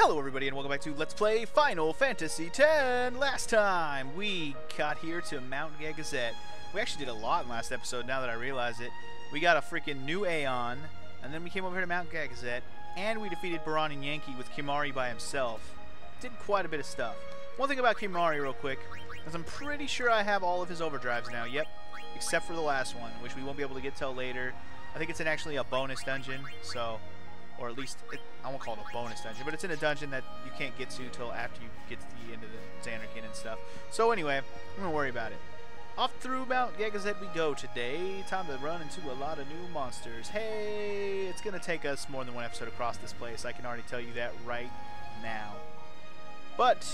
Hello everybody and welcome back to Let's Play Final Fantasy X! Last time we got here to Mount Gagazet. We actually did a lot in last episode now that I realize it. We got a freaking new Aeon, and then we came over here to Mount Gagazet, and we defeated Baron and Yankee with Kimahri by himself. Did quite a bit of stuff. One thing about Kimahri real quick, is I'm pretty sure I have all of his overdrives now, yep. Except for the last one, which we won't be able to get till later. I think it's in actually a bonus dungeon, so or at least it, I won't call it a bonus dungeon, but it's in a dungeon that you can't get to until after you get to the end of the Zanarkand and stuff. So anyway, I'm gonna worry about it. Off through Mount Gagazet we go today. Time to run into a lot of new monsters. Hey, it's gonna take us more than one episode across this place. I can already tell you that right now. But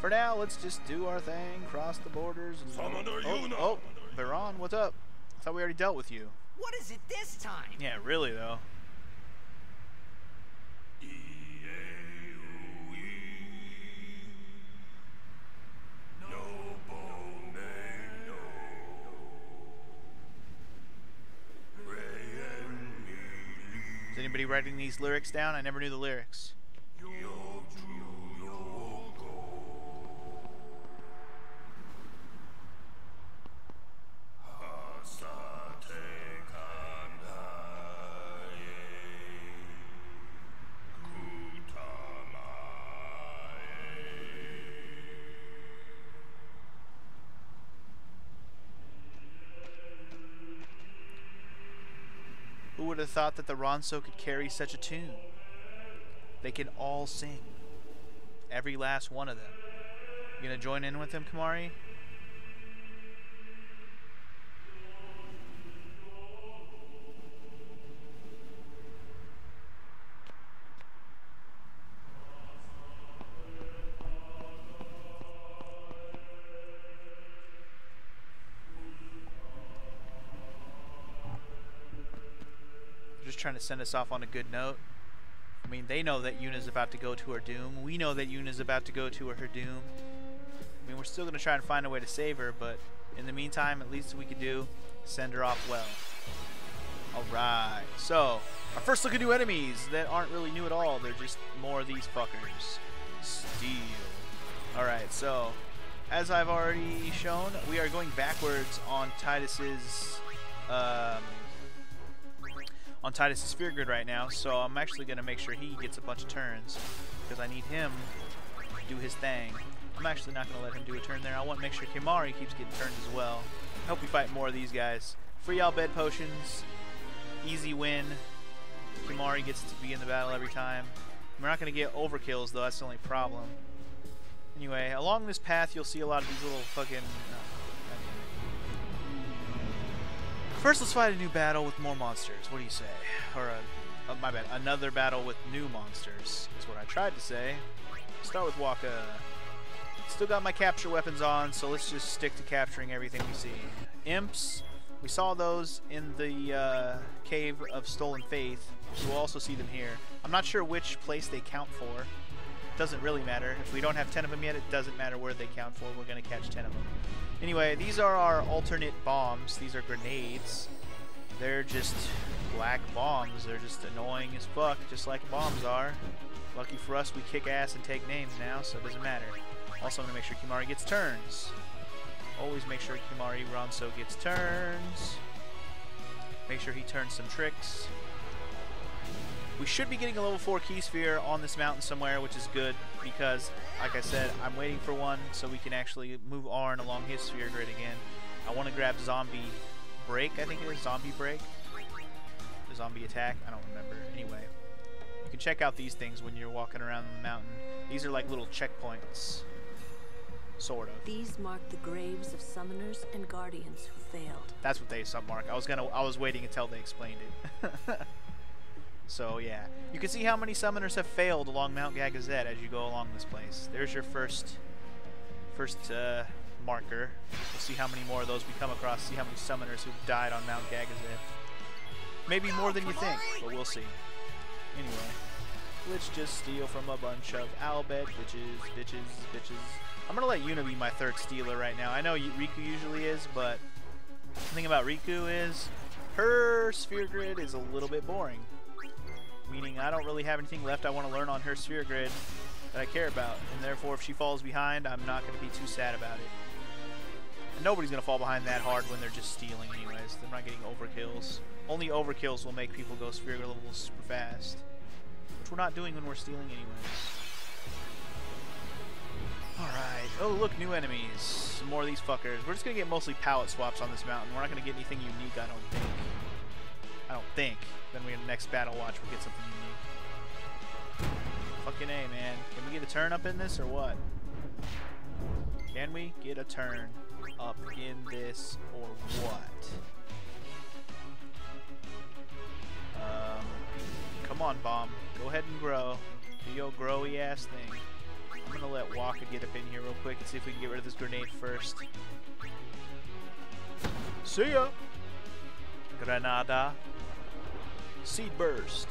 for now, let's just do our thing, cross the borders. And, oh, oh, Baron, what's up? I thought we already dealt with you. What is it this time? Yeah, really though. Anybody writing these lyrics down? I never knew the lyrics. Would have thought that the Ronso could carry such a tune? They can all sing. Every last one of them. You gonna join in with them, Kimahri? Trying to send us off on a good note. I mean, they know that Yuna's about to go to her doom. We know that Yuna's about to go to her doom. I mean, we're still going to try and find a way to save her, but in the meantime, at least we can do, send her off well. Alright, so, our first look at new enemies that aren't really new at all. They're just more of these fuckers. Steel. Alright, so, as I've already shown, we are going backwards on Tidus's um, on Tidus' sphere grid right now, so I'm actually going to make sure he gets a bunch of turns, because I need him to do his thing. I'm actually not going to let him do a turn there. I want to make sure Kimahri keeps getting turns as well. I hope we fight more of these guys. Free all bed potions, easy win. Kimahri gets to be in the battle every time. We're not going to get overkills, though. That's the only problem. Anyway, along this path, you'll see a lot of these little fucking... Uh, First, let's fight a new battle with more monsters. What do you say? Or, a, uh, my bad, another battle with new monsters is what I tried to say. Start with Wakka. Still got my capture weapons on, so let's just stick to capturing everything we see. Imps, we saw those in the uh, Cave of Stolen Fayth. We'll also see them here. I'm not sure which place they count for. Doesn't really matter. If we don't have 10 of them yet, it doesn't matter where they count for. We're going to catch 10 of them. Anyway, these are our alternate bombs. These are grenades. They're just black bombs. They're just annoying as fuck, just like bombs are. Lucky for us, we kick ass and take names now, so it doesn't matter. Also, I'm going to make sure Kimahri gets turns. Always make sure Kimahri Ronso gets turns. Make sure he turns some tricks. We should be getting a level 4 key sphere on this mountain somewhere, which is good because, like I said, I'm waiting for one so we can actually move Auron along his sphere grid again. I want to grab Zombie Break, I think it is, Zombie Break. The Zombie Attack, I don't remember. Anyway, you can check out these things when you're walking around the mountain. These are like little checkpoints, sort of. These mark the graves of summoners and guardians who failed. That's what they submark. I was gonna, I was waiting until they explained it. So yeah, you can see how many summoners have failed along Mount Gagazet as you go along this place. There's your first, first uh, marker. We'll see how many more of those we come across. See how many summoners who've died on Mount Gagazet. Maybe more than you think, but we'll see. Anyway, let's just steal from a bunch of Al Bhed bitches, bitches, bitches. I'm gonna let Yuna be my third stealer right now. I know Rikku usually is, but the thing about Rikku is her sphere grid is a little bit boring. Meaning I don't really have anything left I want to learn on her sphere grid that I care about, and therefore if she falls behind, I'm not going to be too sad about it. And nobody's going to fall behind that hard when they're just stealing anyways. They're not getting overkills. Only overkills will make people go sphere levels super fast, which we're not doing when we're stealing anyways. Alright. Oh, look, new enemies. Some more of these fuckers. We're just going to get mostly palette swaps on this mountain. We're not going to get anything unique, I don't think. I don't think. Then we next battle watch we'll get something unique. Fucking A, man. Can we get a turn up in this or what? Can we get a turn up in this or what? Um, come on, Bomb. Go ahead and grow. Do your growy ass thing. I'm gonna let Wakka get up in here real quick and see if we can get rid of this grenade first. See ya! Granada. Seed Burst.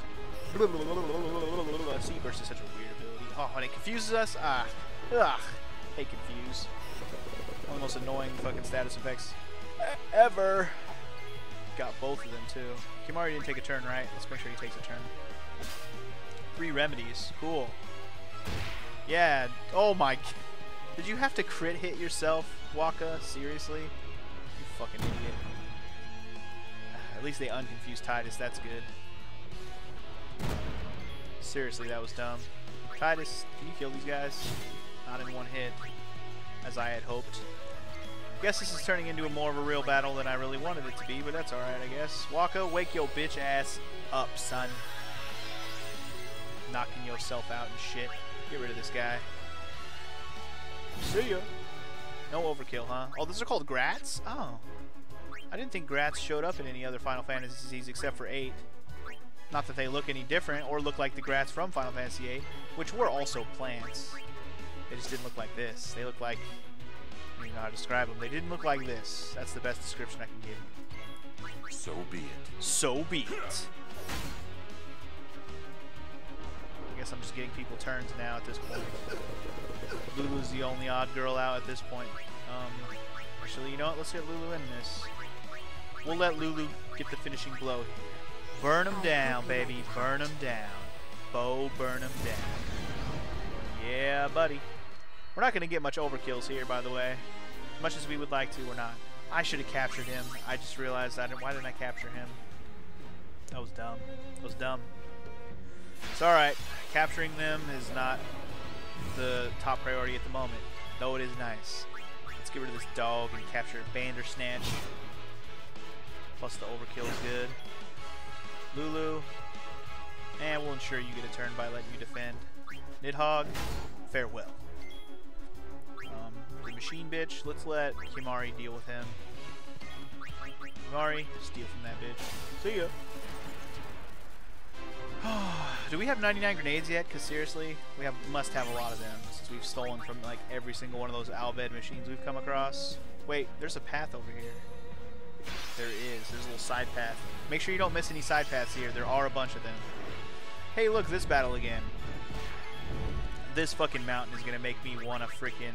Seed Burst is such a weird ability. Oh, and it confuses us? Ah. Ugh. Hate confuse. One of the most annoying fucking status effects ever. Got both of them too. Kimahri didn't take a turn, right? Let's make sure he takes a turn. Three remedies. Cool. Yeah. Oh my. Did you have to crit hit yourself, Wakka? Seriously? You fucking idiot. At least they unconfused Tidus. That's good. Seriously, that was dumb. Tidus, can you kill these guys? Not in one hit, as I had hoped. I Guess this is turning into a more of a real battle than I really wanted it to be, but that's alright, I guess. Wakka, wake your bitch ass up, son. Knocking yourself out and shit. Get rid of this guy. See ya. No overkill, huh? Oh, those are called Grats? Oh. I didn't think Grats showed up in any other Final Fantasies except for 8. Not that they look any different or look like the Grats from Final Fantasy VIII, which were also plants. They just didn't look like this. They look like, you know how to describe them. They didn't look like this. That's the best description I can give. So be it. So be it. I guess I'm just getting people turns now at this point. Lulu's the only odd girl out at this point. Um, actually, you know what? Let's get Lulu in this. We'll let Lulu get the finishing blow here. Burn them down, baby. Burn them down. Bo, burn them down. Yeah, buddy. We're not going to get much overkills here, by the way. As much as we would like to, we're not. I should have captured him. I just realized I didn't. Why didn't I capture him? That was dumb. That was dumb. It's alright. Capturing them is not the top priority at the moment, though it is nice. Let's get rid of this dog and capture Bandersnatch. Plus the overkill is good. Lulu. And we'll ensure you get a turn by letting you defend. Nidhogg, farewell. Um, the machine bitch, let's let Kimahri deal with him. Kimahri, steal from that bitch. See ya. Do we have 99 grenades yet? Because seriously, we have must have a lot of them since we've stolen from like every single one of those Al Bhed machines we've come across. Wait, there's a path over here. There is. There's a little side path. Make sure you don't miss any side paths here. There are a bunch of them. Hey, look, this battle again. This fucking mountain is gonna make me want to freaking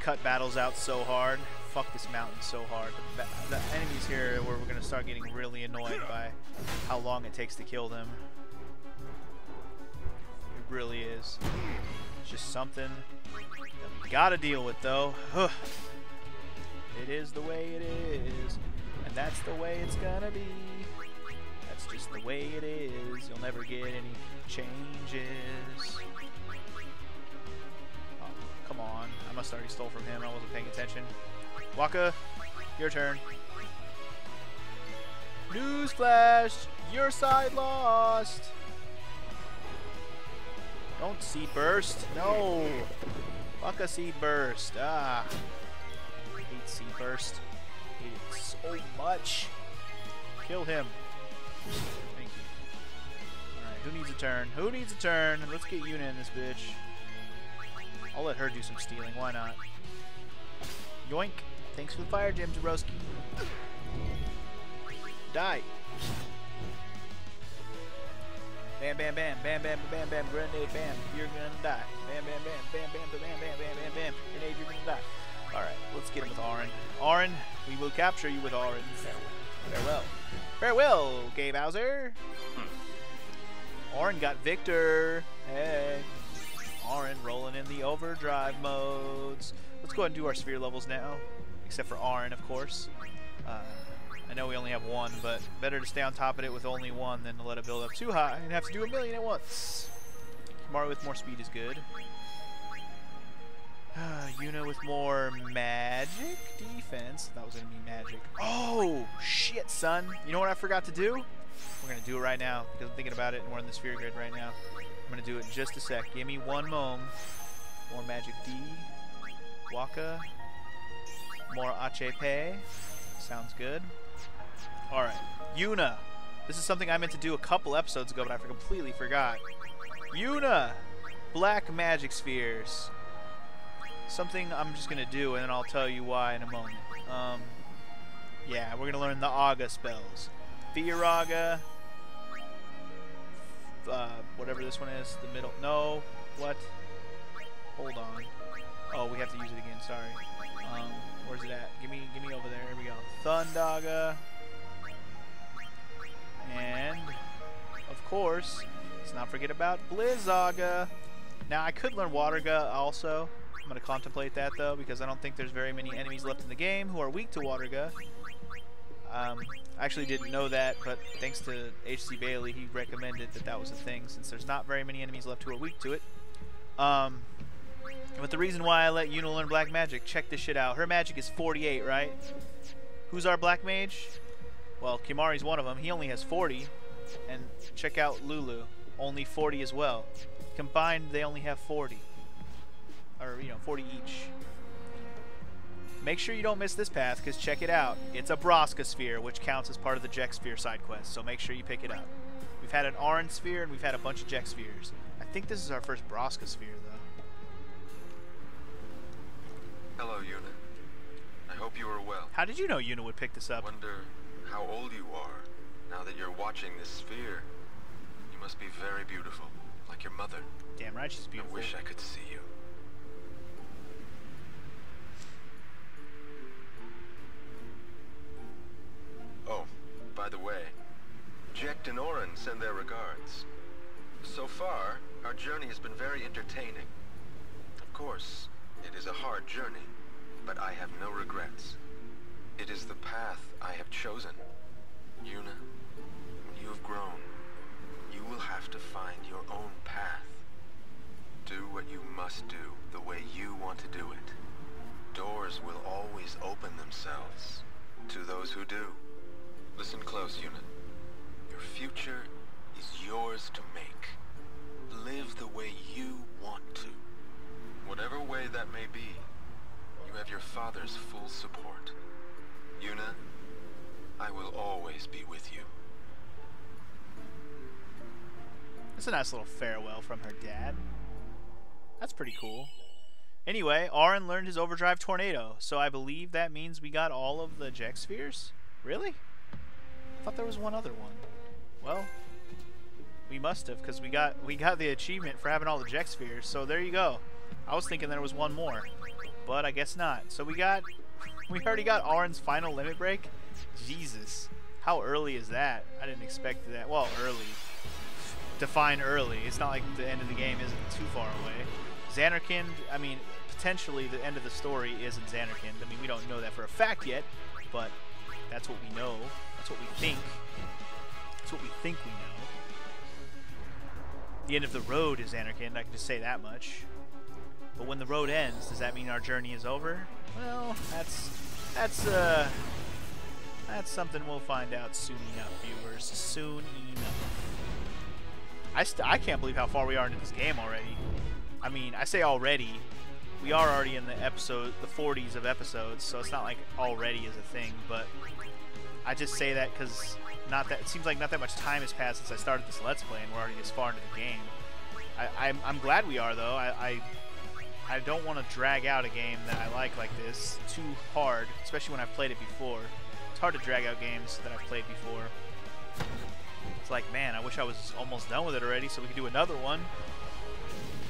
cut battles out so hard. Fuck this mountain so hard. The, the enemies here where we're gonna start getting really annoyed by how long it takes to kill them. It really is. It's just something gotta deal with though. It is the way it is, and that's the way it's gonna be. That's just the way it is. You'll never get any changes. Oh, come on. I must already stole from him. I wasn't paying attention. Wakka, your turn. Newsflash! Your side lost! Don't seed burst. No! Wakka seed burst. Ah Seed Burst. hate it so much. Kill him. Thank you. Alright, who needs a turn? Who needs a turn? Let's get Yuna in this bitch. I'll let her do some stealing. Why not? Yoink. Thanks for the fire gem, Jaroski. Die. Bam, bam, bam, bam, bam, bam, bam, grenade, bam, you're gonna die. Bam, bam, bam, bam, bam, bam, bam, bam, bam, bam, grenade, you're gonna die. Alright, let's get him with Auron. Auron, we will capture you with Auron. Farewell. Farewell, Gay Bowser. Auron got Victor. Hey. Auron rolling in the overdrive modes. Let's go ahead and do our sphere levels now. Except for Auron, of course. Uh, I know we only have one, but better to stay on top of it with only one than to let it build up too high and have to do a million at once. Mario with more speed is good. Yuna with more magic defense. That was going to be magic. Oh, shit, son. You know what I forgot to do? We're going to do it right now because I'm thinking about it and we're in the sphere grid right now. I'm going to do it in just a sec. Give me one mom. More magic D. Wakka. More HP. Sounds good. Alright. Yuna. This is something I meant to do a couple episodes ago, but I completely forgot. Yuna! Black magic spheres. Something I'm just going to do, and then I'll tell you why in a moment. Um, yeah, we're going to learn the Aga spells. Firaga. Uh, whatever this one is. The middle. No. What? Hold on. Oh, we have to use it again. Sorry. Um, where's it at? Give me, give me over there. Here we go. Thundaga. And, of course, let's not forget about Blizzaga. Now, I could learn Waterga also. I'm going to contemplate that, though, because I don't think there's very many enemies left in the game who are weak to Waterga. Um, I actually didn't know that, but thanks to H.C. Bailey, he recommended that that was a thing, since there's not very many enemies left who are weak to it. Um, but the reason why I let Yuna learn Black Magic, check this shit out. Her magic is 48, right? Who's our Black Mage? Well, Kimahri's one of them. He only has 40. And check out Lulu. Only 40 as well. Combined, they only have 40. Or, you know, 40 each. Make sure you don't miss this path, because check it out. It's a Braska Sphere, which counts as part of the Jecht Sphere side quest, so make sure you pick it up. We've had an Auron Sphere, and we've had a bunch of Jecht Spheres. I think this is our first Braska Sphere, though. Hello, Yuna. I hope you are well. How did you know Yuna would pick this up? I wonder how old you are now that you're watching this sphere. You must be very beautiful, like your mother. Damn right she's beautiful. I wish I could see you. Oh, by the way, Jecht and Auron send their regards. So far, our journey has been very entertaining. Of course, it is a hard journey, but I have no regrets. It is the path I have chosen. Yuna, when you have grown, you will have to find your own path. Do what you must do the way you want to do it. Doors will always open themselves to those who do. Listen close, Yuna. Your future is yours to make. Live the way you want to. Whatever way that may be, you have your father's full support. Yuna, I will always be with you. That's a nice little farewell from her dad. That's pretty cool. Anyway, Auron learned his Overdrive Tornado, so I believe that means we got all of the Jecht Spheres? Really? I thought there was one other one. Well, we must have, because we got we got the achievement for having all the Jecht Spheres, so there you go. I was thinking there was one more, but I guess not. So we got, we already got Auron's final limit break. Jesus, how early is that? I didn't expect that. Well, early. Define early. It's not like the end of the game isn't too far away. Zanarkand, I mean, potentially the end of the story isn't Zanarkand. I mean, we don't know that for a fact yet, but that's what we know. That's what we think. That's what we think we know. The end of the road is Zanarkand, I can just say that much. But when the road ends, does that mean our journey is over? Well, that's that's uh that's something we'll find out soon enough, viewers. Soon enough. I I can't believe how far we are into this game already. I mean, I say already. We are already in the episode, the 40s of episodes, so it's not like already is a thing. But I just say that because not that it seems like not that much time has passed since I started this Let's Play, and we're already this far into the game. I, I'm, I'm glad we are though. I, I I don't want to drag out a game that I like like this too hard, especially when I've played it before. It's hard to drag out games that I've played before. It's like, man, I wish I was almost done with it already so we could do another one.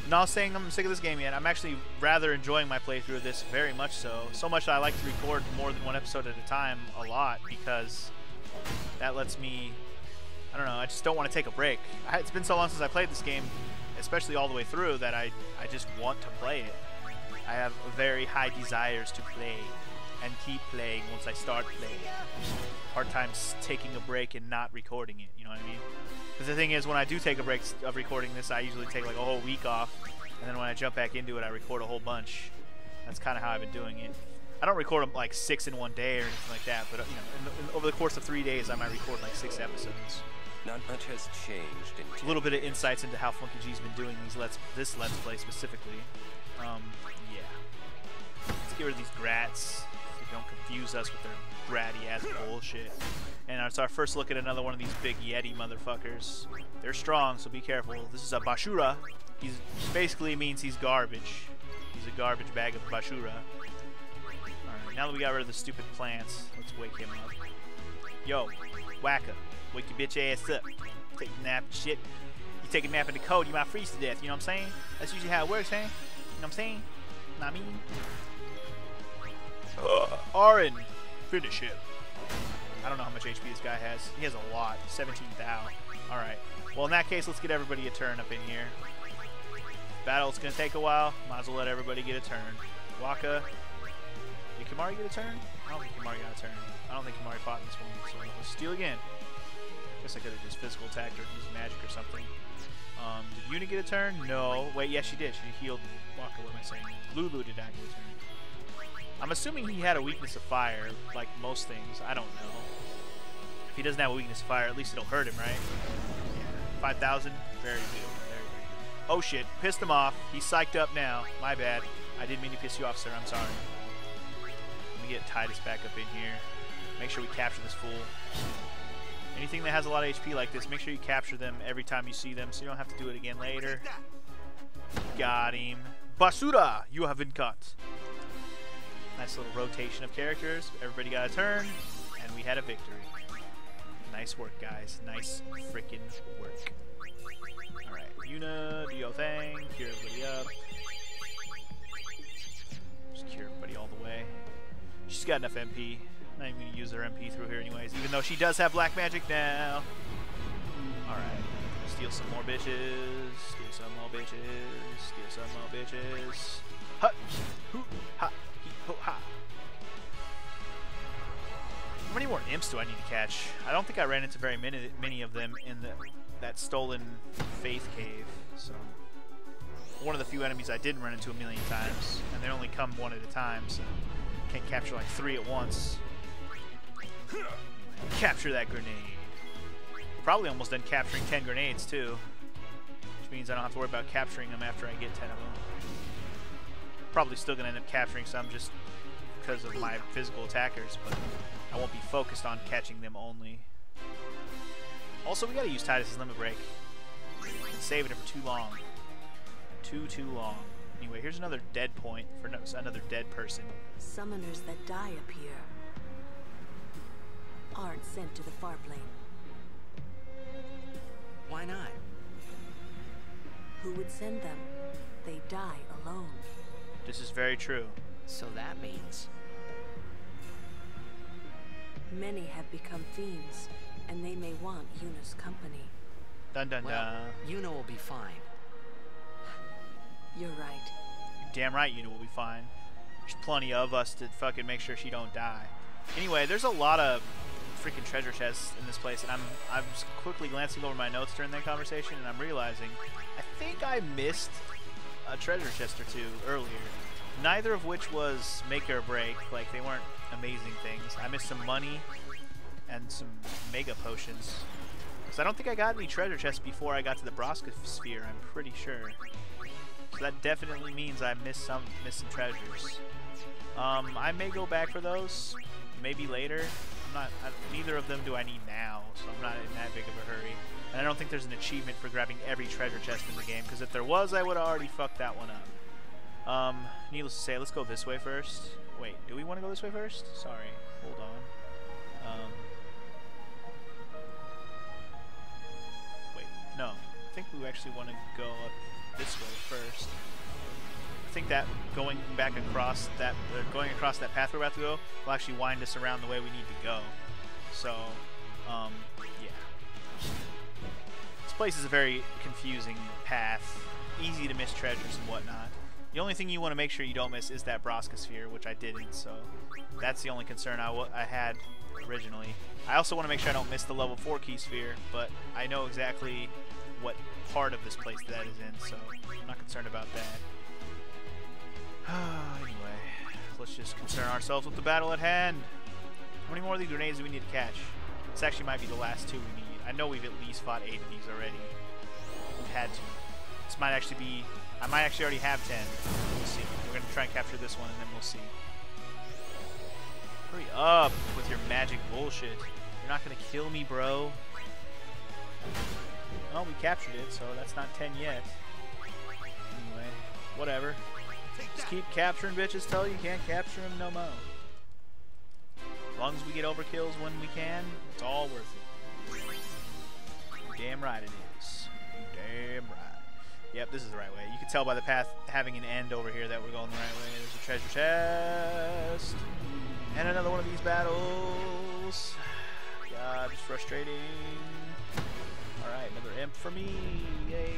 Not saying I'm sick of this game yet. I'm actually rather enjoying my playthrough of this very much so. So much that I like to record more than one episode at a time a lot because that lets me I don't know. I just don't want to take a break. I, it's been so long since I played this game, especially all the way through, that I I just want to play it. I have very high desires to play and keep playing once I start playing. Hard times taking a break and not recording it. You know what I mean? Because the thing is, when I do take a break of recording this, I usually take like a whole week off, and then when I jump back into it, I record a whole bunch. That's kind of how I've been doing it. I don't record them like six in one day or anything like that, but uh, you know, in the, in, over the course of three days, I might record like six episodes. Not much has changed in A little bit of insights into how Funky G's been doing these let's this let's play specifically. Um, yeah. Let's get rid of these grats. Don't confuse us with their bratty ass bullshit. And it's our first look at another one of these big Yeti motherfuckers. They're strong, so be careful. This is a Bashura. He's basically means he's garbage. He's a garbage bag of Bashura. Alright, now that we got rid of the stupid plants, let's wake him up. Yo, Wakka, wake your bitch ass up. Take a nap shit. You take a nap in the cold, you might freeze to death, you know what I'm saying? That's usually how it works, huh? You know what I'm saying? Not me. Uh, Auron, finish him. I don't know how much HP this guy has. He has a lot. 17 thou. Alright. Well, in that case, let's get everybody a turn up in here. Battle's gonna take a while. Might as well let everybody get a turn. Wakka. Did Kimahri get a turn? I don't think Kimahri got a turn. I don't think Kimahri fought in this one. So let's steal again. Guess I could have just physical attacked or used magic or something. Um, did Yuna get a turn? No. Wait, yes, she did. She healed Wakka. What am I saying? Lulu did not get a turn. I'm assuming he had a weakness of fire, like most things. I don't know. If he doesn't have a weakness of fire, at least it'll hurt him, right? Yeah. 5,000? Very good. Very, very good. Oh shit. Pissed him off. He's psyched up now. My bad. I didn't mean to piss you off, sir. I'm sorry. Let me get Tidus back up in here. Make sure we capture this fool. Anything that has a lot of HP like this, make sure you capture them every time you see them so you don't have to do it again later. Got him. Basura, you have been cut. Nice little rotation of characters. Everybody got a turn, and we had a victory. Nice work, guys. Nice freaking work. Alright, Yuna, do your thing. Cure everybody up. Just cure everybody all the way. She's got enough MP. Not even gonna use her MP through here anyways, even though she does have black magic now. Alright. Steal some more bitches. Steal some more bitches. Steal some more bitches. Hut! Many more imps do I need to catch? I don't think I ran into very many, many of them in the that stolen Fayth Cave, so... One of the few enemies I didn't run into a million times, and they only come one at a time, so... Can't capture like three at once. Capture that grenade. Probably almost done capturing 10 grenades too. Which means I don't have to worry about capturing them after I get 10 of them. Probably still going to end up capturing some just because of my physical attackers, but I won't be focused on catching them only. Also, we got to use Tidus's limit break. Been saving it for too long. Too, too long. Anyway, here's another dead point for no another dead person. Summoners that die appear aren't sent to the far plane. Why not? Who would send them? They die alone. This is very true. So that means Many have become fiends, and they may want Yuna's company. Dun dun well, dun. Yuna will be fine. You're right. Damn right Yuna will be fine. There's plenty of us to fucking make sure she don't die. Anyway, there's a lot of freaking treasure chests in this place, and I'm I'm just quickly glancing over my notes during that conversation, and I'm realizing I think I missed a treasure chest or two earlier. Neither of which was make or break. Like they weren't amazing things. I missed some money and some mega potions. Because I don't think I got any treasure chests before I got to the Braska sphere. I'm pretty sure. So that definitely means I missed some missed some treasures. Um, I may go back for those, maybe later. I'm not. I, neither of them do I need now, so I'm not in that big of a hurry. And I don't think there's an achievement for grabbing every treasure chest in the game, because if there was, I would have already fucked that one up. Um, needless to say, let's go this way first. Wait, do we want to go this way first? Sorry, hold on. Um, wait, no. I think we actually want to go up this way first. I think that going back across that, or going across that path we're about to go, will actually wind us around the way we need to go. So, um, yeah. This place is a very confusing path, easy to miss treasures and whatnot. The only thing you want to make sure you don't miss is that Braska sphere, which I didn't, so that's the only concern I, I had originally. I also want to make sure I don't miss the level 4 key sphere, but I know exactly what part of this place that is in, so I'm not concerned about that. anyway, let's just concern ourselves with the battle at hand. How many more of these grenades do we need to catch? This actually might be the last two we need. I know we've at least fought eight of these already. We've had to. This might actually be... I might actually already have ten. We'll see. We're going to try and capture this one, and then we'll see. Hurry up with your magic bullshit. You're not going to kill me, bro. Well, we captured it, so that's not 10 yet. Anyway, whatever. Just keep capturing bitches till you can't capture them no more. As long as we get overkills when we can, it's all worth it. Damn right it is. Yep, this is the right way. You can tell by the path having an end over here that we're going the right way. There's a treasure chest. And another one of these battles. God, it's frustrating. Alright, another imp for me. Yay.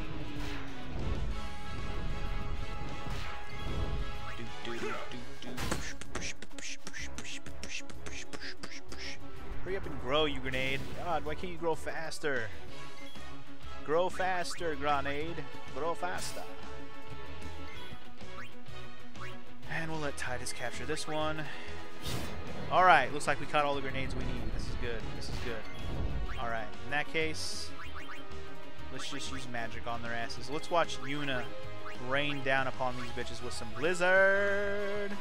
Hurry up and grow, you grenade. God, why can't you grow faster? Grow faster, grenade. Grow faster. And we'll let Tidus capture this one. Alright, looks like we caught all the grenades we need. This is good. This is good. Alright, in that case, let's just use magic on their asses. Let's watch Yuna rain down upon these bitches with some blizzard.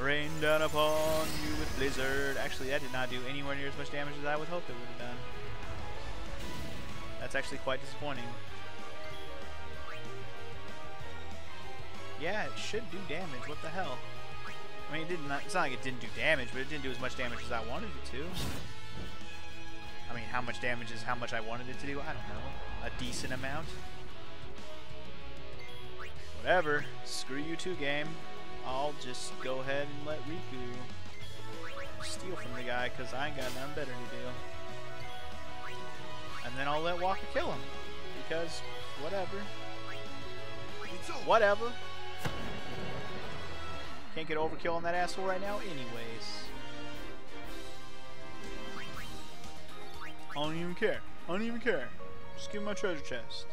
Rain down upon you with blizzard. Actually, that did not do anywhere near as much damage as I would hope it would have done. That's actually quite disappointing. Yeah, it should do damage. What the hell? I mean, it didn't. It's not like it didn't do damage, but it didn't do as much damage as I wanted it to. I mean, how much damage is how much I wanted it to do? I don't know. A decent amount. Whatever. Screw you too, game. I'll just go ahead and let Rikku steal from the guy because I ain't got nothing better to do. And then I'll let Walker kill him because whatever. Whatever. Can't get overkill on that asshole right now anyways. I don't even care. I don't even care. Just give me my treasure chest.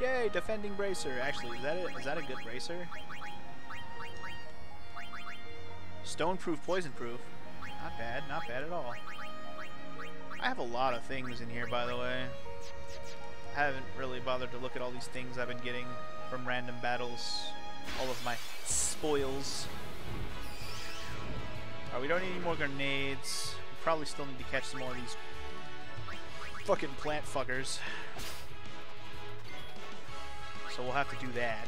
Yay, defending bracer. Actually, is that it? Is that a good bracer? Stone-proof, poison-proof. Not bad, not bad at all. I have a lot of things in here, by the way. I haven't really bothered to look at all these things I've been getting from random battles. All of my spoils. Alright, we don't need any more grenades. We probably still need to catch some more of these fucking plant fuckers. So we'll have to do that.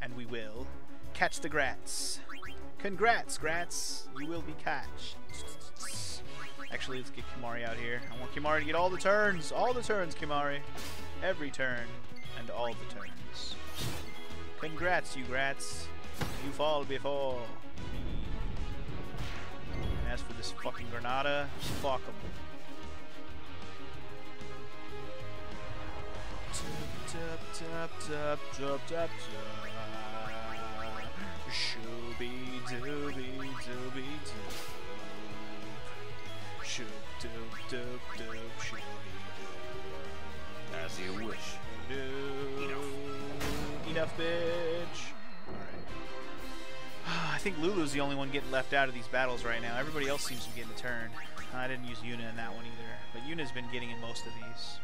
And we will catch the grats. Congrats, grats! You will be catched. Actually, let's get Kimahri out here. I want Kimahri to get all the turns. All the turns, Kimahri! Every turn. And all the turns. Congrats, you grats. You fall before me. And as for this fucking Granada, fuck tap. Shooby dooby dooby doo. Shoop doop doop doop shooby doo. As you wish. Enough. Enough, bitch. Alright. I think Lulu's the only one getting left out of these battles right now. Everybody else seems to be getting a turn. I didn't use Yuna in that one either. But Yuna's been getting in most of these.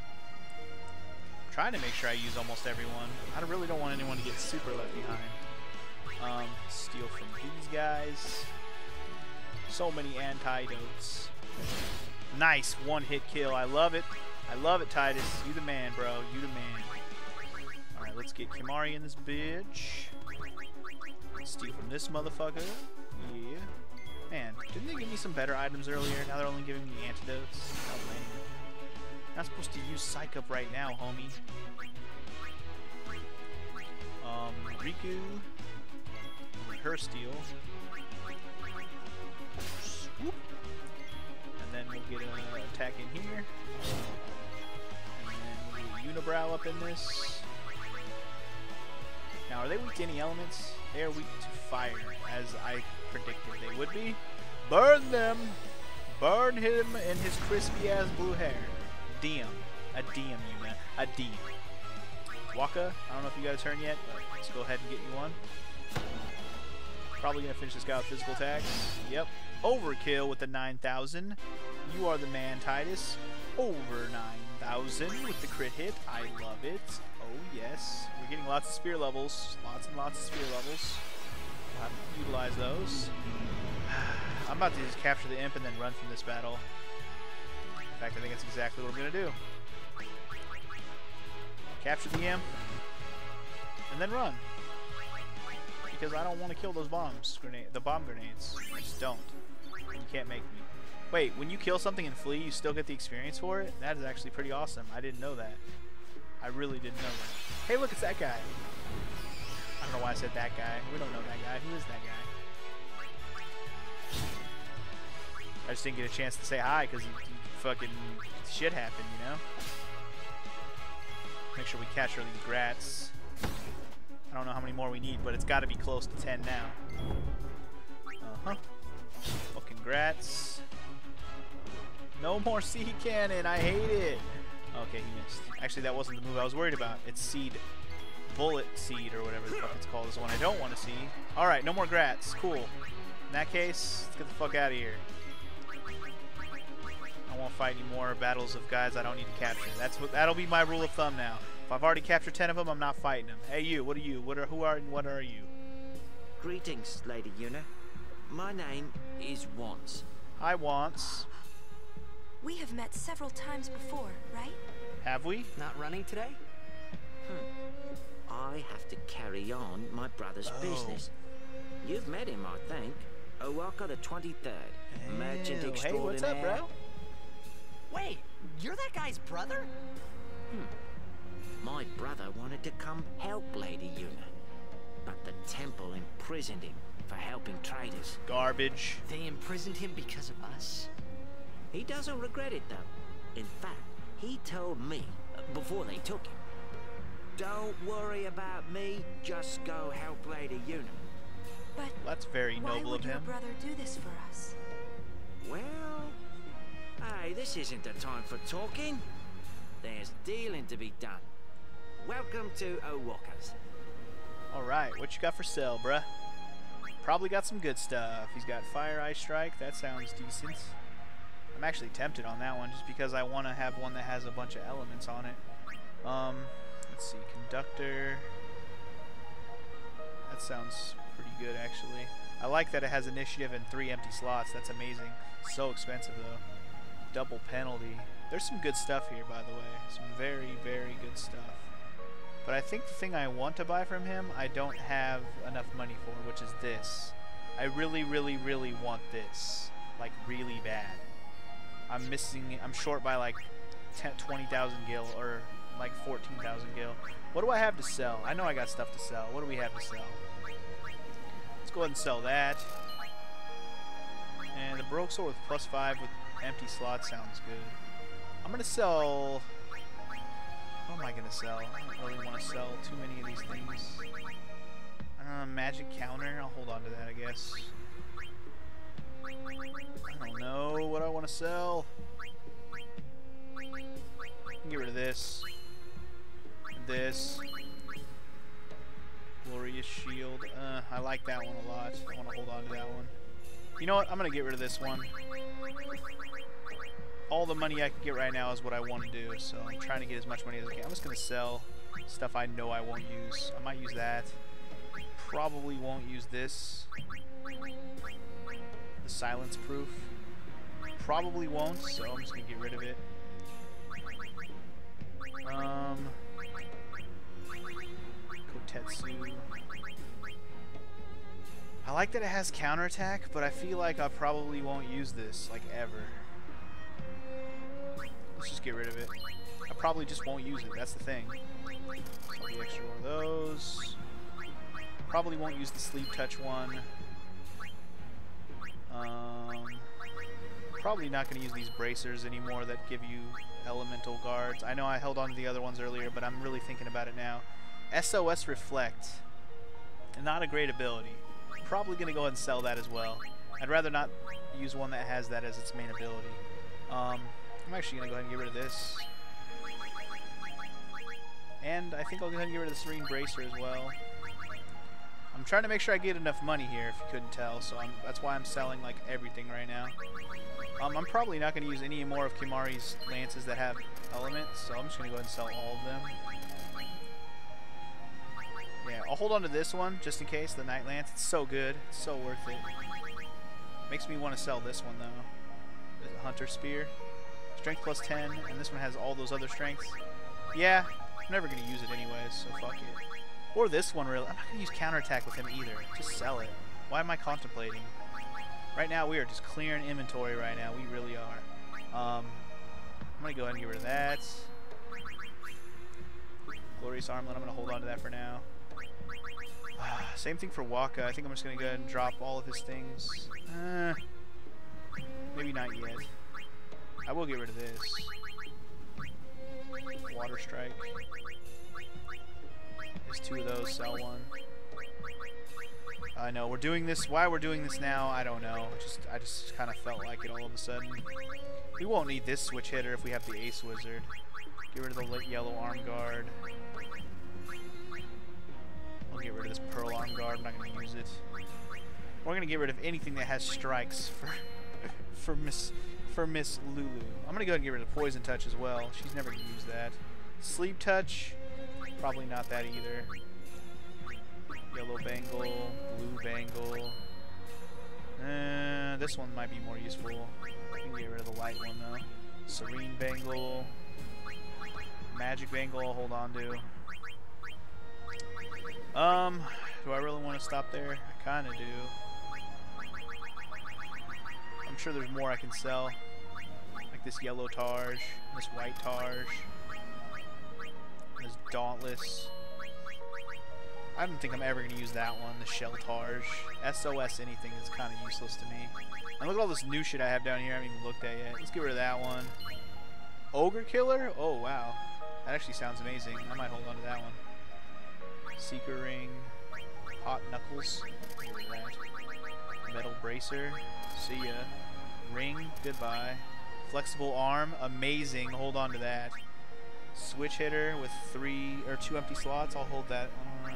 Trying to make sure I use almost everyone. I really don't want anyone to get super left behind. Um, steal from these guys. So many antidotes. Nice one hit kill. I love it. I love it, Tidus. You the man, bro. You the man. Alright, let's get Kimahri in this bitch. Steal from this motherfucker. Yeah. Man, didn't they give me some better items earlier? Now they're only giving me antidotes. Oh. Not supposed to use Psych Up right now, homie. Um, Rikku. Her steal. Whoop. And then we'll get an attack in here. And we'll Unibrow up in this. Now, are they weak to any elements? They are weak to fire, as I predicted they would be. Burn them! Burn him in his crispy ass blue hair. DM. A DM, Yuna. A DM. Wakka, I don't know if you got a turn yet, but let's go ahead and get you one. Probably gonna finish this guy with physical attacks. Yep. Overkill with the 9,000. You are the man, Tidus. Over 9,000 with the crit hit. I love it. Oh, yes. We're getting lots of spear levels. Lots and lots of spear levels. Have to utilize those. I'm about to just capture the imp and then run from this battle. In fact, I think that's exactly what I'm going to do. Capture the imp, and then run. Because I don't want to kill those bombs, grenade, the bomb grenades. I just don't. You can't make me. Wait, when you kill something and flee, you still get the experience for it? That is actually pretty awesome. I didn't know that. I really didn't know that. Hey, look, it's that guy. I don't know why I said that guy. We don't know that guy. Who is that guy? I just didn't get a chance to say hi because fucking shit happened, you know? Make sure we capture these grats. I don't know how many more we need, but it's got to be close to 10 now. Uh-huh. Fucking grats. No more seed cannon. I hate it. Okay, he missed. Actually, that wasn't the move I was worried about. It's seed bullet seed or whatever the fuck it's called is the one I don't want to see. Alright, no more grats. Cool. In that case, let's get the fuck out of here. I won't fight any more battles of guys I don't need to capture. That's what that'll be my rule of thumb now. If I've already captured 10 of them, I'm not fighting them. Hey you, what are you? What are who are and what are you? Greetings, Lady Yuna. My name is Wantz. Hi Wantz. We have met several times before, right? Have we? Not running today? Hmm. I have to carry on my brother's Oh. business. You've met him, I think. O'aka the 23rd. Merchant Ew. Hey, what's up, bro? Wait, you're that guy's brother? Hmm. My brother wanted to come help Lady Yuna. But the temple imprisoned him for helping traders. Garbage. They imprisoned him because of us? He doesn't regret it, though. In fact, he told me before they took him. Don't worry about me, just go help Lady Yuna. But That's very noble of him. why noble would of your him. brother do this for us? Well, hey, this isn't the time for talking. There's dealing to be done. Welcome to O'aka's. Alright, what you got for sale, bruh? Probably got some good stuff. He's got Fire Ice Strike. That sounds decent. I'm actually tempted on that one just because I want to have one that has a bunch of elements on it. Um, let's see. Conductor. That sounds pretty good, actually. I like that it has initiative and three empty slots. That's amazing. So expensive, though. Double penalty. There's some good stuff here, by the way. Some very, very good stuff. But I think the thing I want to buy from him, I don't have enough money for, which is this. I really, really, really want this. Like, really bad. I'm missing, I'm short by like 20,000 gil, or like 14,000 gil. What do I have to sell? I know I got stuff to sell. What do we have to sell? Let's go ahead and sell that. And the Baroque Sword with plus 5 with empty slot sounds good. I'm to sell... What am I to sell? I don't really want to sell too many of these things. Uh, magic counter. I'll hold on to that, I guess. I don't know what I want to sell. Get rid of this. This. Glorious Shield. Uh, I like that one a lot. I want to hold on to that one. You know what? I'm going to get rid of this one. All the money I can get right now is what I want to do, so I'm trying to get as much money as I can. I'm just going to sell stuff I know I won't use. I might use that. Probably won't use this. The silence proof. Probably won't, so I'm just going to get rid of it. Um, Kotetsu. I like that it has counterattack, but I feel like I probably won't use this, like, ever. Let's just get rid of it. I probably just won't use it, that's the thing. Get extra one of those. Probably won't use the sleep touch one. Um, probably not going to use these bracers anymore that give you elemental guards. I know I held on to the other ones earlier, but I'm really thinking about it now. SOS Reflect. Not a great ability. Probably going to go ahead and sell that as well. I'd rather not use one that has that as its main ability. Um, I'm actually going to go ahead and get rid of this. And I think I'll go ahead and get rid of the Serene Bracer as well. I'm trying to make sure I get enough money here, if you couldn't tell, so I'm, that's why I'm selling like everything right now. Um, I'm probably not going to use any more of Kimahri's lances that have elements, so I'm just going to go ahead and sell all of them. Yeah, I'll hold on to this one just in case, the Night Lance. It's so good. It's so worth it. Makes me want to sell this one, though. Hunter Spear. Strength plus 10, and this one has all those other strengths. Yeah, I'm never going to use it anyways, so fuck it. Or this one, really. I'm not going to use counterattack with him either. Just sell it. Why am I contemplating? Right now, we are just clearing inventory right now. We really are. Um, I'm going to go ahead and get rid of that. Glorious Armlet, I'm going to hold on to that for now. Same thing for Wakka. I think I'm just going to go ahead and drop all of his things. Uh, maybe not yet. I will get rid of this. Water Strike. There's two of those, sell one. I know, we're doing this, why we're doing this now, I don't know. Just I just kind of felt like it all of a sudden. We won't need this switch hitter if we have the Ace Wizard. Get rid of the yellow arm guard. Get rid of this pearl arm guard, I'm not going to use it. We're going to get rid of anything that has strikes for for Miss for Miss Lulu. I'm going to go ahead and get rid of Poison Touch as well. She's never going to use that. Sleep Touch, probably not that either. Yellow Bangle, Blue Bangle. Uh, this one might be more useful. Get rid of the light one though. Serene Bangle. Magic Bangle I'll hold on to. Um, do I really want to stop there? I kind of do. I'm sure there's more I can sell. Like this yellow Targe, this white Targe, this Dauntless. I don't think I'm ever going to use that one, the Shell Targe. SOS anything is kind of useless to me. And look at all this new shit I have down here I haven't even looked at yet. Let's get rid of that one. Ogre Killer? Oh, wow. That actually sounds amazing. I might hold on to that one. Seeker Ring. Hot Knuckles. Metal Bracer. See ya. Ring. Goodbye. Flexible Arm. Amazing. Hold on to that. Switch Hitter with three or two empty slots. I'll hold that on.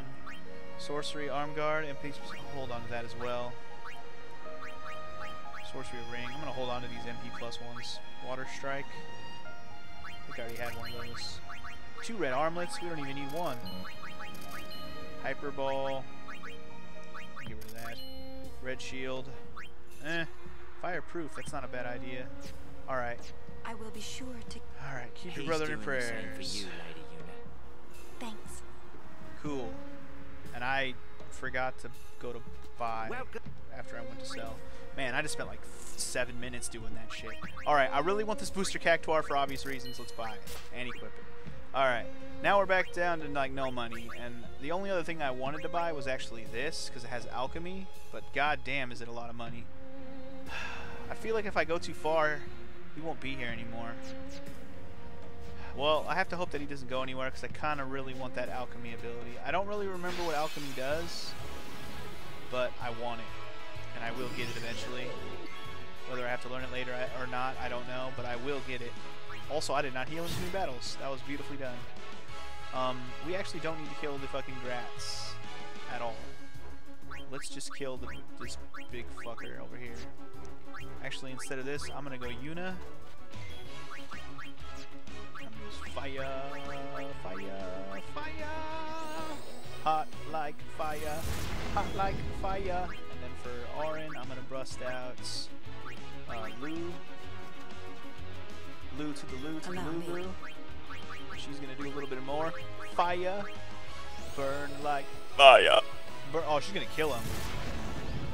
Sorcery Arm Guard. Empty. Hold on to that as well. Sorcery Ring. I'm to hold on to these MP plus ones. Water Strike. I think I already had one of those. Two red armlets. We don't even need one. Hyper Ball. Get rid of that. Red Shield. Eh. Fireproof. That's not a bad idea. Alright. I will be sure to. Alright. Keep your brother in the same for you, Lady Yuna. Thanks. Cool. And I forgot to go to buy Welcome. after I went to sell. Man, I just spent like seven minutes doing that shit. Alright, I really want this booster Cactuar for obvious reasons. Let's buy it and equip it. Alright, now we're back down to like no money. And the only other thing I wanted to buy was actually this because it has alchemy. But god damn, is it a lot of money. I feel like if I go too far, he won't be here anymore. Well, I have to hope that he doesn't go anywhere because I kind of really want that alchemy ability. I don't really remember what alchemy does, but I want it. And I will get it eventually. Whether I have to learn it later or not, I don't know, but I will get it. Also, I did not heal in between battles. That was beautifully done. Um, we actually don't need to kill the fucking grats at all. Let's just kill the, this big fucker over here. Actually, instead of this, I'm gonna go Yuna. I'm fire, fire, fire. Hot like fire, hot like fire. And then for Auron, I'm gonna bust out uh, Lou. Lou to the Lou to the Allow me. Lulu. She's gonna do a little bit more. Fire, burn like fire. Bur oh, she's gonna kill him.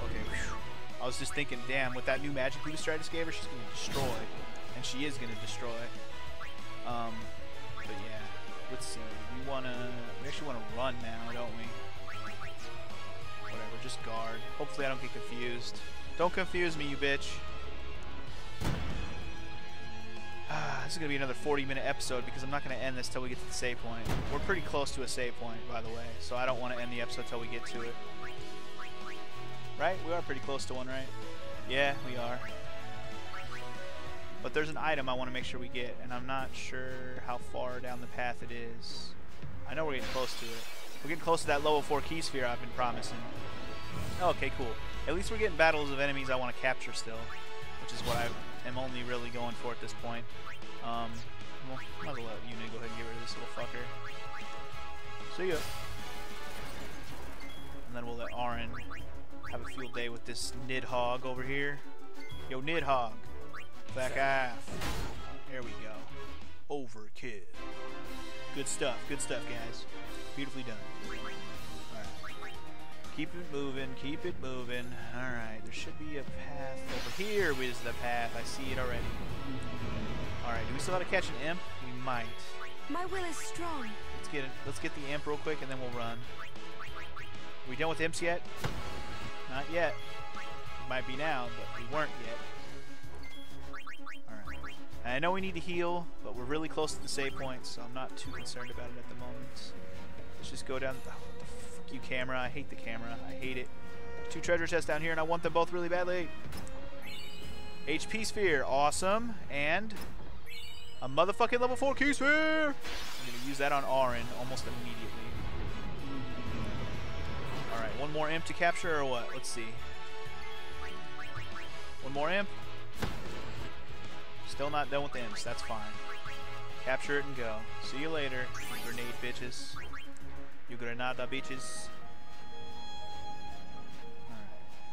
Okay. whew. I was just thinking, damn, with that new magic boost I just gave her, she's gonna destroy, and she is gonna destroy. Um, but yeah, let's see. We wanna, we actually wanna run now, don't we? Whatever, just guard. Hopefully I don't get confused. Don't confuse me, you bitch. Ah, this is gonna be another 40 minute episode because I'm not gonna end this till we get to the save point. We're pretty close to a save point, by the way, so I don't want to end the episode till we get to it. Right? We are pretty close to one, right? Yeah, we are. But there's an item I want to make sure we get, and I'm not sure how far down the path it is. I know we're getting close to it. We're getting close to that level 4 key sphere I've been promising. Okay, cool. At least we're getting battles of enemies I want to capture still, which is what I am only really going for at this point. Um, well, might as well let Yuna go ahead and get rid of this little fucker. See ya. And then we'll let Auron have a field day with this Nidhogg over here. Yo, Nidhogg. Back off. There we go. Overkill. Good stuff. Good stuff, guys. Beautifully done. Keep it moving. Keep it moving. Alright. There should be a path over here is the path. I see it already. Alright. Do we still have to catch an imp? We might. My will is strong. Let's get it. Let's get the imp real quick and then we'll run. Are we done with imps yet? Not yet. Might be now, but we weren't yet. Alright. I know we need to heal, but we're really close to the save point, so I'm not too concerned about it at the moment. Let's just go down. Oh, the fuck you, camera. I hate the camera. I hate it. Two treasure chests down here, and I want them both really badly. HP sphere. Awesome. And a motherfucking level 4 key sphere! I'm going to use that on Auron almost immediately. Alright, one more imp to capture or what? Let's see. One more imp. Still not done with imps. That's fine. Capture it and go. See you later, grenade bitches. You granada bitches.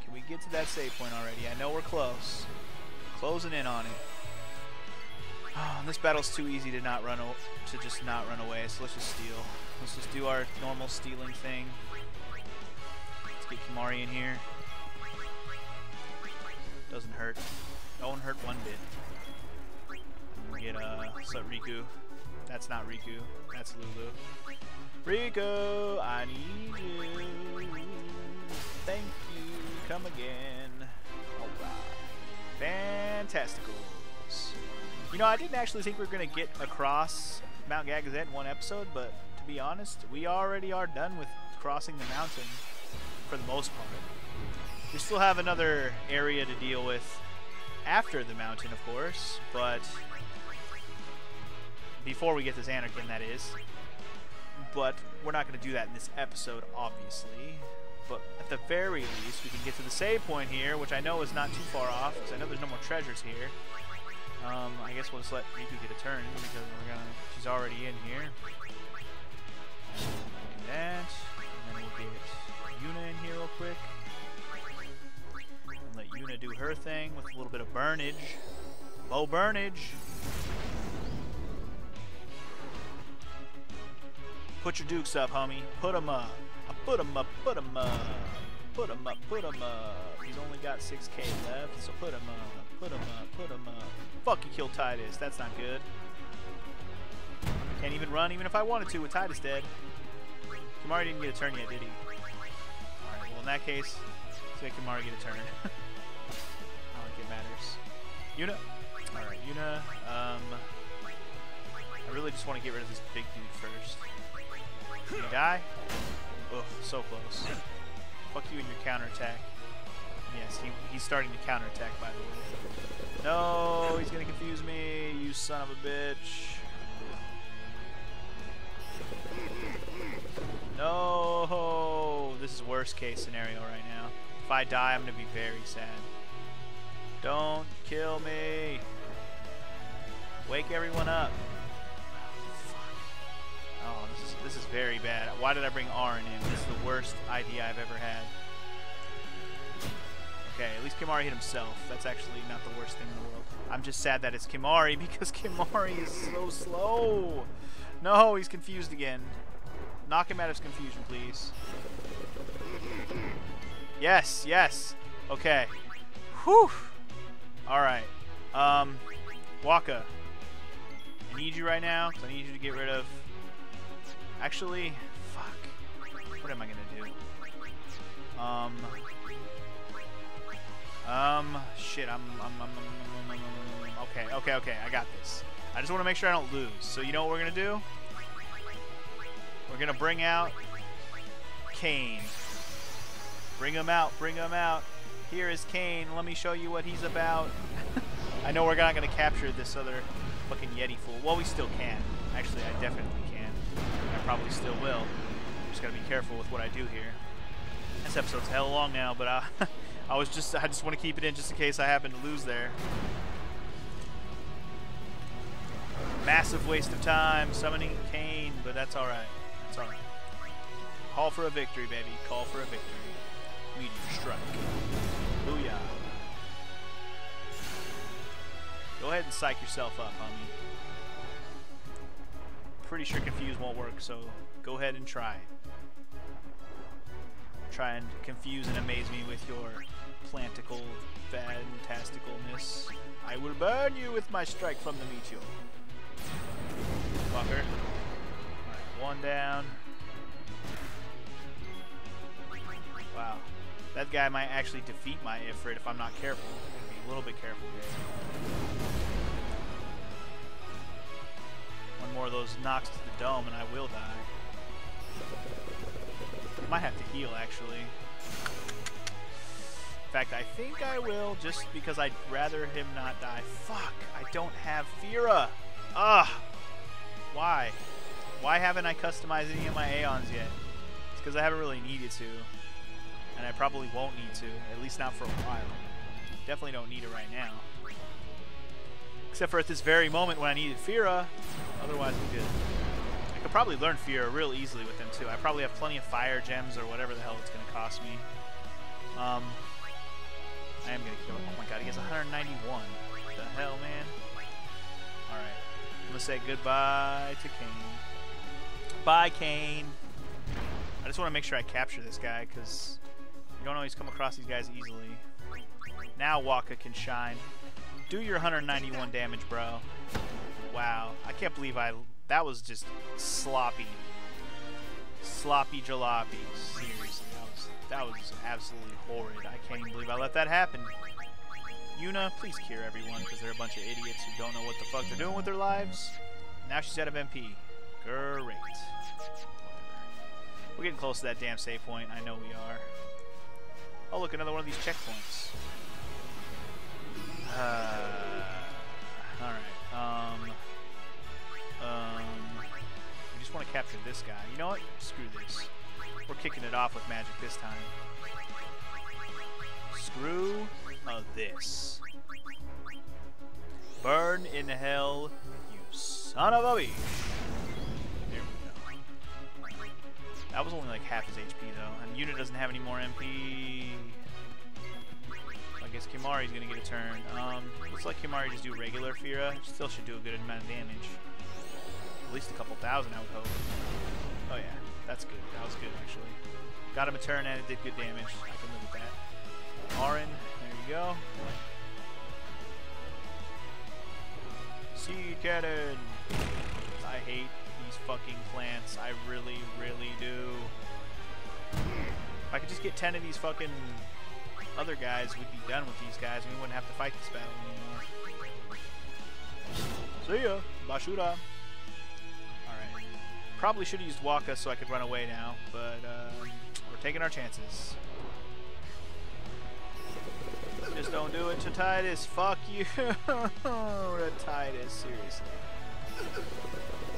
Can we get to that save point already? I know we're close. Closing in on it. Oh, this battle's too easy to not run to just not run away, so let's just steal. Let's just do our normal stealing thing. Let's get Kimahri in here. Doesn't hurt. Don't hurt one bit. Get uh, what's Rikku? That's not Rikku. That's Lulu. Rikku, I need you. Thank you. Come again. Alright. Fantasticals. You know, I didn't actually think we were going to get across Mount Gagazet in one episode, but to be honest, we already are done with crossing the mountain for the most part. We still have another area to deal with after the mountain, of course, but before we get to Zanarkand, that is. But we're not going to do that in this episode, obviously. But at the very least, we can get to the save point here, which I know is not too far off, because I know there's no more treasures here. Um, I guess we'll just let Rikku get a turn, because we're gonna, she's already in here. And that, and then we'll get Yuna in here real quick. And let Yuna do her thing with a little bit of burnage. Low burnage! Put your dukes up, homie. Put Put 'em up. Put 'em up, Put put 'em up. Put Put 'em up, Put put 'em up. He's only got 6k left, so put put 'em up. Put 'em up, Put 'em up. Fuck, you killed Tidus. That's not good. Can't even run, even if I wanted to, with Tidus dead. Kimahri didn't get a turn yet, did he? Alright, well in that case, let's make Kimahri get a turn. I don't think it matters. Yuna. Alright, Yuna. Um, I really just want to get rid of this big dude first. You die? Ugh, so close. Fuck you and your counterattack. Yes, he, he's starting to counterattack, by the way. No, he's gonna confuse me, you son of a bitch. No, this is worst case scenario right now. If I die, I'm gonna be very sad. Don't kill me. Wake everyone up. This is very bad. Why did I bring Auron in? This is the worst idea I've ever had. Okay, at least Kimahri hit himself. That's actually not the worst thing in the world. I'm just sad that it's Kimahri because Kimahri is so slow. No, he's confused again. Knock him out of his confusion, please. Yes, yes. Okay. Whew. Alright. Um, Wakka. I need you right now, because I need you to get rid of... Actually, fuck. What am I to do? Um... Um, shit, I'm, I'm, I'm, I'm, I'm, Okay, okay, okay. I got this. I just want to make sure I don't lose. So you know what we're gonna do? We're gonna bring out Kane. Bring him out. Bring him out. Here is Kane. Let me show you what he's about. I know we're not gonna capture this other fucking Yeti fool. Well, we still can. Actually, I definitely. I probably still will. Just gotta be careful with what I do here. This episode's hell long now, but I, uh, I was just I just want to keep it in just in case I happen to lose there. Massive waste of time summoning Kane, but that's all right. That's all right. Call for a victory, baby. Call for a victory. Meteor strike. Booyah. Go ahead and psych yourself up, homie. Pretty sure confuse won't work, so go ahead and try. Try and confuse and amaze me with your plantical fantasticalness. I will burn you with my strike from the meteor. Fucker. Alright, one down. Wow. That guy might actually defeat my Ifrit if I'm not careful. I'm be a little bit careful here. More of those knocks to the dome and I will die. Might have to heal actually. In fact, I think I will just because I'd rather him not die. Fuck, I don't have Fira. Ah, why? Why haven't I customized any of my Aeons yet? It's because I haven't really needed to. And I probably won't need to, at least not for a while. Definitely don't need it right now. Except for at this very moment when I needed Fira. Otherwise, I'm good. I could probably learn Fira real easily with him too. I probably have plenty of fire gems or whatever the hell it's going to cost me. Um, I am going to kill him. Oh my god, he has 191. What the hell, man? Alright. I'm going to say goodbye to Kane. Bye, Kane. I just want to make sure I capture this guy because you don't always come across these guys easily. Now Wakka can shine. Do your 191 damage, bro. Wow. I can't believe I... That was just sloppy. Sloppy jalopy. Seriously. That was, that was absolutely horrid. I can't even believe I let that happen. Yuna, please cure everyone because they're a bunch of idiots who don't know what the fuck they're doing with their lives. Now she's out of MP. Great. We're getting close to that damn save point. I know we are. Oh, look, another one of these checkpoints. Uh, Alright. Um, um, we just want to capture this guy. You know what? Screw this. We're kicking it off with magic this time. Screw of this. Burn in hell, you son of a bitch. There we go. That was only like half his HP though, and Yuna doesn't have any more MP. I guess Kimahri's gonna get a turn. Um, looks like Kimahri just do regular Fira. Still should do a good amount of damage. At least a couple thousand, I would hope. Oh yeah, that's good. That was good actually. Got him a turn and it did good damage. I can live with that. Auron, there you go. Seed cannon. I hate these fucking plants. I really, really do. If I could just get 10 of these fucking other guys, we'd be done with these guys. and We wouldn't have to fight this battle anymore. See ya. Basura. Alright. Probably should have used Wakka so I could run away now, but uh, we're taking our chances. Just don't do it to Tidus. Fuck you. to Tidus, seriously.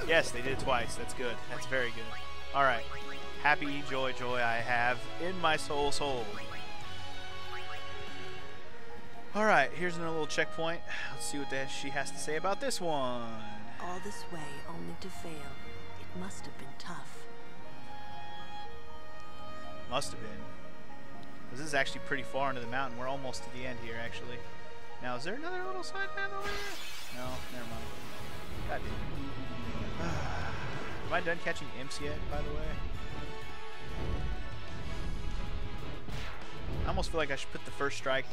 Yes, they did it twice. That's good. That's very good. Alright. Happy joy, joy I have in my soul, soul. Alright, here's another little checkpoint. Let's see what the, she has to say about this one. All this way only to fail. It must have been tough. Must have been. This is actually pretty far into the mountain. We're almost to the end here, actually. Now, is there another little side path over here? No, never mind. God damn. Am I done catching imps yet, by the way? I almost feel like I should put the first strike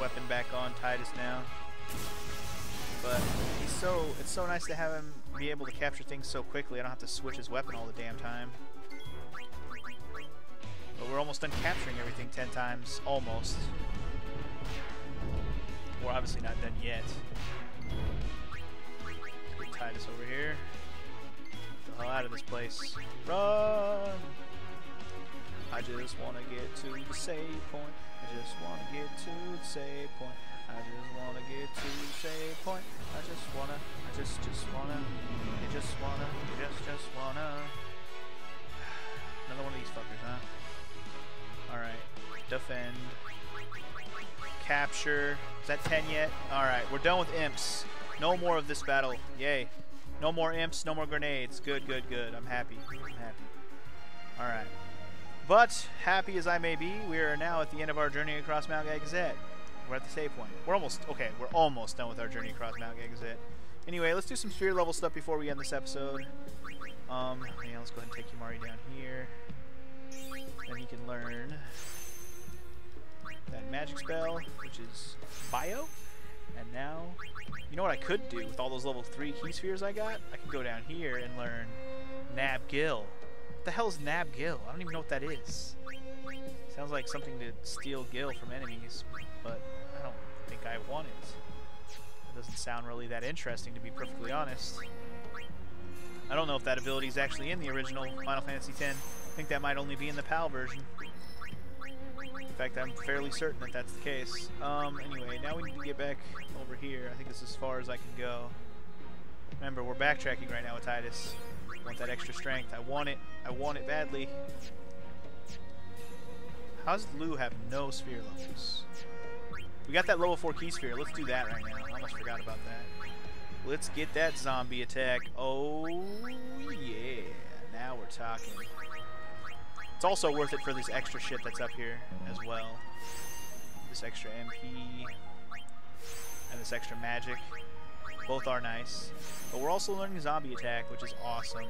weapon back on Tidus now. But he's so it's so nice to have him be able to capture things so quickly. I don't have to switch his weapon all the damn time. But we're almost done capturing everything 10 times. Almost. We're obviously not done yet. Get Tidus over here. Get the hell out of this place. Run! I just want to get to the save point. I just want to get to save point. I just want to get to save point. I just wanna, I just, just wanna, you just wanna, you just, just wanna. Another one of these fuckers, huh? Alright. Defend. Capture. Is that 10 yet? Alright, we're done with imps. No more of this battle. Yay. No more imps, no more grenades. Good, good, good. I'm happy. I'm happy. Alright. But, happy as I may be, we are now at the end of our journey across Mount Gagazet. We're at the save point. We're almost, okay, we're almost done with our journey across Mount Gagazet. Anyway, let's do some spirit level stuff before we end this episode. Um, yeah, let's go ahead and take Yumari down here. Then he can learn that magic spell, which is Bio. And now, you know what I could do with all those level 3 key spheres I got? I could go down here and learn Nab Gil. The hell is Nab Gil? I don't even know what that is. Sounds like something to steal Gil from enemies, but I don't think I want it. It doesn't sound really that interesting, to be perfectly honest. I don't know if that ability is actually in the original Final Fantasy X. I think that might only be in the PAL version. In fact, I'm fairly certain that that's the case. Um, anyway, now we need to get back over here. I think this is as far as I can go. Remember, we're backtracking right now with Tidus. Want that extra strength. I want it. I want it badly. How does Lou have no sphere levels? We got that level 4 key sphere. Let's do that right now. I almost forgot about that. Let's get that zombie attack. Oh, yeah. Now we're talking. It's also worth it for this extra shit that's up here as well. This extra MP and this extra magic. Both are nice. But we're also learning zombie attack, which is awesome.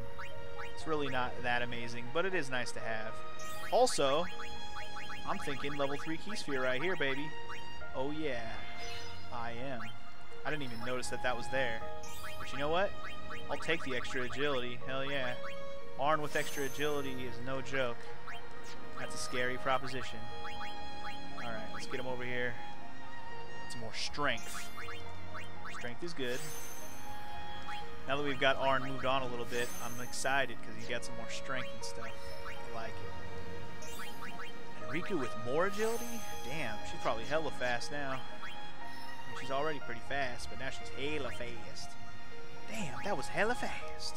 It's really not that amazing, but it is nice to have. Also, I'm thinking level 3 key sphere right here, baby. Oh yeah, I am. I didn't even notice that that was there. But you know what? I'll take the extra agility. Hell yeah. Auron with extra agility is no joke. That's a scary proposition. Alright, let's get him over here. Some more strength. Strength is good. Now that we've got Auron moved on a little bit, I'm excited because he's got some more strength and stuff. I like it. And Rikku with more agility? Damn, she's probably hella fast now. She's already pretty fast, but now she's hella fast. Damn, that was hella fast.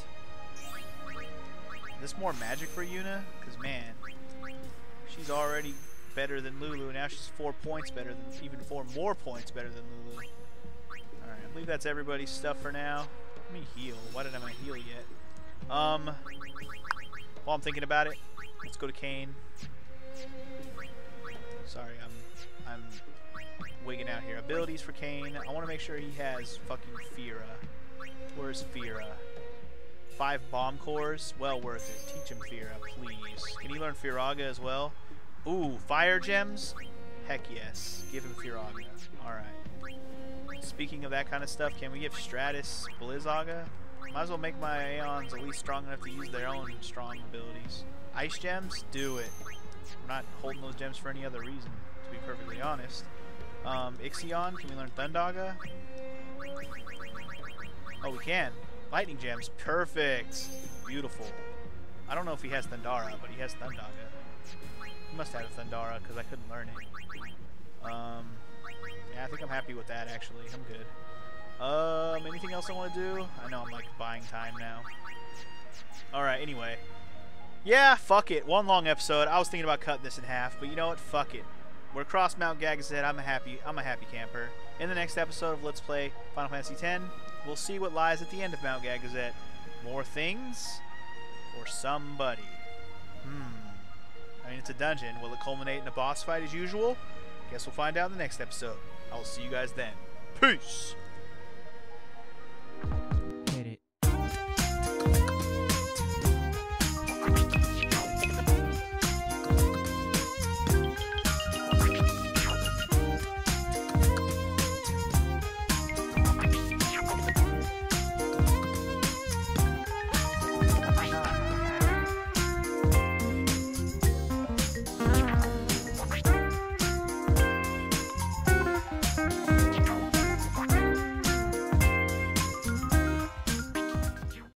Is this more magic for Yuna? Because, man, she's already better than Lulu. Now she's four points better than, even four more points better than Lulu. Believe that's everybody's stuff for now. Let me heal. Why didn't I heal yet? Um, while I'm thinking about it, let's go to Kain. Sorry, I'm, I'm wigging out here. Abilities for Kain. I want to make sure he has fucking Fira. Where's Fira? Five bomb cores? Well worth it. Teach him Fira, please. Can he learn Firaga as well? Ooh, fire gems? Heck yes. Give him Firaga. Alright. Speaking of that kind of stuff, can we give Stratus Blizzaga? Might as well make my Aeons at least strong enough to use their own strong abilities. Ice gems? Do it. We're not holding those gems for any other reason, to be perfectly honest. Um, Ixion, can we learn Thundaga? Oh, we can. Lightning gems, perfect. Beautiful. I don't know if he has Thundara, but he has Thundaga. He must have a Thundara because I couldn't learn it. Um, yeah, I think I'm happy with that actually. I'm good. Um, anything else I want to do? I know I'm like buying time now. Alright, anyway. Yeah, fuck it. One long episode. I was thinking about cutting this in half, but you know what? Fuck it. We're across Mount Gagazet. I'm a happy I'm a happy camper. In the next episode of Let's Play Final Fantasy X, we'll see what lies at the end of Mount Gagazet. More things? Or somebody? Hmm. I mean, it's a dungeon. Will it culminate in a boss fight as usual? Guess we'll find out in the next episode. I will see you guys then. Peace.